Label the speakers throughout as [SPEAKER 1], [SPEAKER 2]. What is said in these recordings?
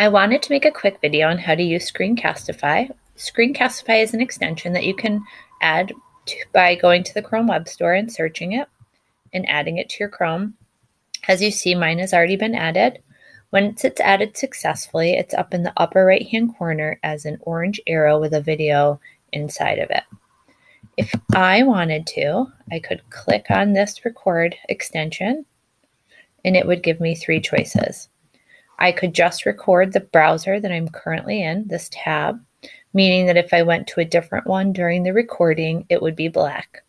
[SPEAKER 1] I wanted to make a quick video on how to use Screencastify. Screencastify is an extension that you can add to, by going to the Chrome Web Store and searching it and adding it to your Chrome. As you see, mine has already been added. Once it's added successfully, it's up in the upper right hand corner as an orange arrow with a video inside of it. If I wanted to, I could click on this record extension and it would give me three choices. I could just record the browser that I'm currently in, this tab, meaning that if I went to a different one during the recording, it would be black.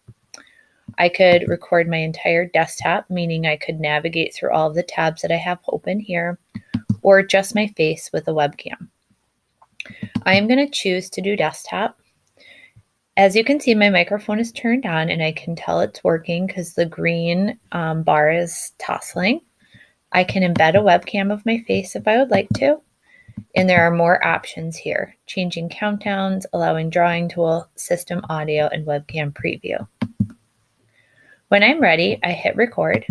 [SPEAKER 1] I could record my entire desktop, meaning I could navigate through all the tabs that I have open here, or just my face with a webcam. I am going to choose to do desktop. As you can see, my microphone is turned on and I can tell it's working because the green um, bar is tossing. I can embed a webcam of my face if I would like to. And there are more options here, changing countdowns, allowing drawing tool, system audio, and webcam preview. When I'm ready, I hit record.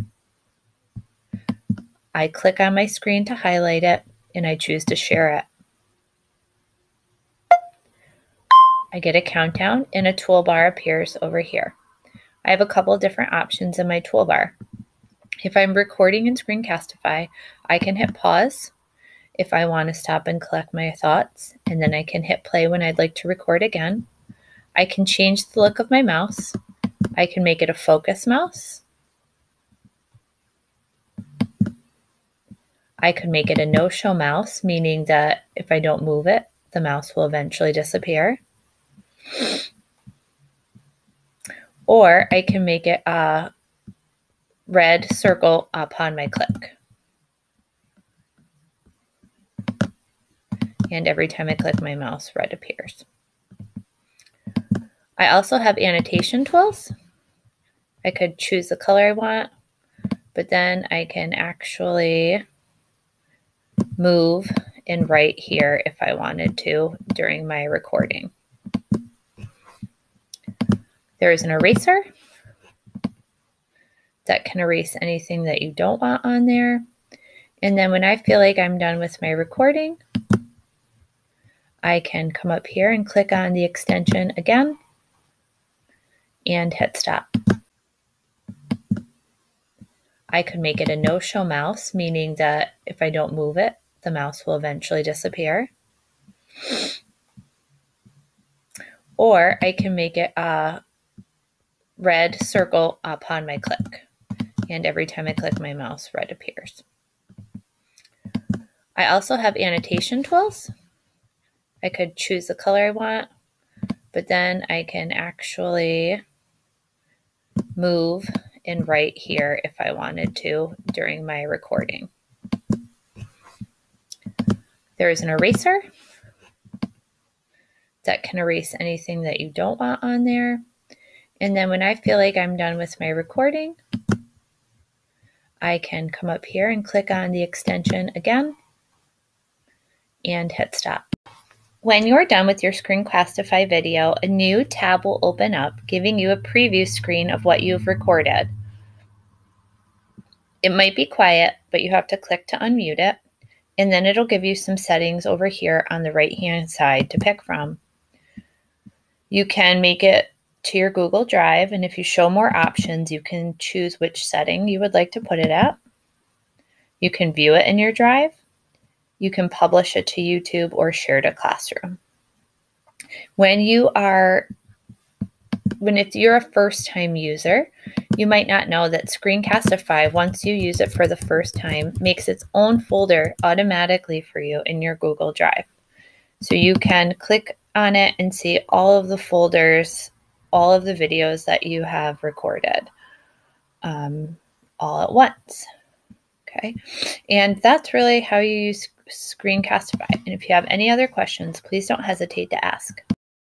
[SPEAKER 1] I click on my screen to highlight it, and I choose to share it. I get a countdown and a toolbar appears over here. I have a couple different options in my toolbar. If I'm recording in Screencastify, I can hit pause if I want to stop and collect my thoughts, and then I can hit play when I'd like to record again. I can change the look of my mouse. I can make it a focus mouse. I could make it a no-show mouse, meaning that if I don't move it, the mouse will eventually disappear. Or I can make it a red circle upon my click. And every time I click my mouse, red appears. I also have annotation tools. I could choose the color I want, but then I can actually move and write here if I wanted to during my recording. There is an eraser that can erase anything that you don't want on there. And then when I feel like I'm done with my recording, I can come up here and click on the extension again and hit stop. I could make it a no-show mouse, meaning that if I don't move it, the mouse will eventually disappear. Or I can make it a red circle upon my click and every time I click my mouse, red appears. I also have annotation tools. I could choose the color I want, but then I can actually move and write here if I wanted to during my recording. There is an eraser that can erase anything that you don't want on there. And then when I feel like I'm done with my recording, I can come up here and click on the extension again and hit stop. When you're done with your Screencastify video, a new tab will open up, giving you a preview screen of what you've recorded. It might be quiet, but you have to click to unmute it, and then it'll give you some settings over here on the right-hand side to pick from. You can make it to your Google Drive, and if you show more options, you can choose which setting you would like to put it at. You can view it in your Drive. You can publish it to YouTube or share to Classroom. When you are when if you're a first time user, you might not know that Screencastify, once you use it for the first time, makes its own folder automatically for you in your Google Drive. So you can click on it and see all of the folders all of the videos that you have recorded um, all at once. Okay, and that's really how you use Screencastify. And if you have any other questions, please don't hesitate to ask.